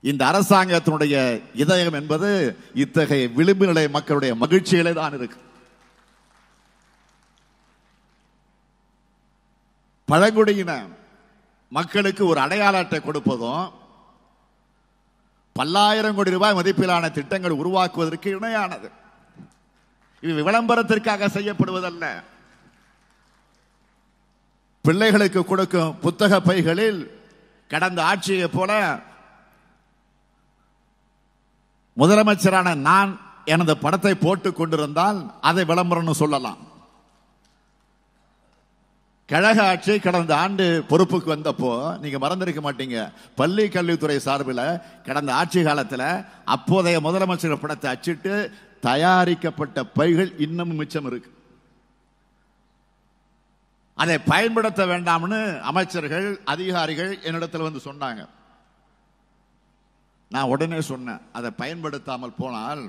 இந்த அரசாங்கத்தினுடைய இதயம் என்பது இத்தகைய விளிம்பு நிலை மக்களுடைய மகிழ்ச்சியிலே தான் இருக்கு. பழங்குடியின மக்களுக்கு ஒரு அடையாள அட்டை கொடுப்பதும் பல்லாயிரம் கோடி ரூபாய் மதிப்பிலான திட்டங்கள் உருவாக்குவதற்கு இணையானது. இது விளம்பரத்திற்காக செய்யப்படுவதல்ல. பிள்ளைகளுக்கு கொடுக்கும் புத்தக பைகளில் கடந்த ஆட்சியை போல முதலமைச்சரான நான் எனது படத்தை போட்டுக் கொண்டிருந்தால் அதை விளம்பரம்னு சொல்லலாம். கழக ஆட்சி கடந்த ஆண்டு பொறுப்புக்கு வந்தப்போ நீங்க மறந்திருக்க மாட்டீங்க. பள்ளி கல்வித்துறை சார்பில் கடந்த ஆட்சி காலத்தில் அப்போதைய முதலமைச்சர் படத்தை அச்சிட்டு தயாரிக்கப்பட்ட பைகள் இன்னமும் மிச்சம் இருக்கு. அதை பயன்படுத்த வேண்டாம்னு அமைச்சர்கள் அதிகாரிகள் என்னிடத்தில் வந்து சொன்னாங்க. நான் உடனே சொன்னேன் அதை பயன்படுத்தாமல் போனால்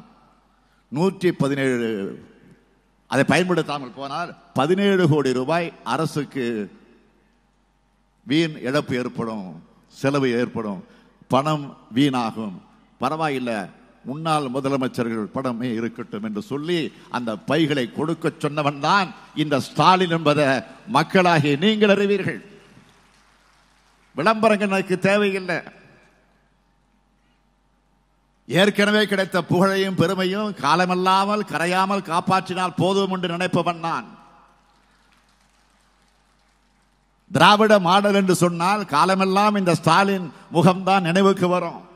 நூற்றி பதினேழு அதை பயன்படுத்தாமல் போனால் பதினேழு கோடி ரூபாய் அரசுக்கு வீண் இழப்பு ஏற்படும் செலவு ஏற்படும் பணம் வீணாகும். பரவாயில்லை முன்னாள் முதலமைச்சர்கள் படமே இருக்கட்டும் என்று சொல்லி அந்த பைகளை கொடுக்க சொன்னவன் தான் இந்த ஸ்டாலின் என்பதை மக்களாகிய நீங்கள் அறிவீர்கள். விளம்பரங்கள் எனக்கு தேவையில்லை. ஏற்கனவே கிடைத்த புகழையும் பெருமையும் காலமல்லாமல் கரையாமல் காப்பாற்றினால் போதும் என்று நினைப்பவன் நான். திராவிட மாடல் என்று சொன்னால் காலமெல்லாம் இந்த ஸ்டாலின் முகம்தான் நினைவுக்கு வரும்.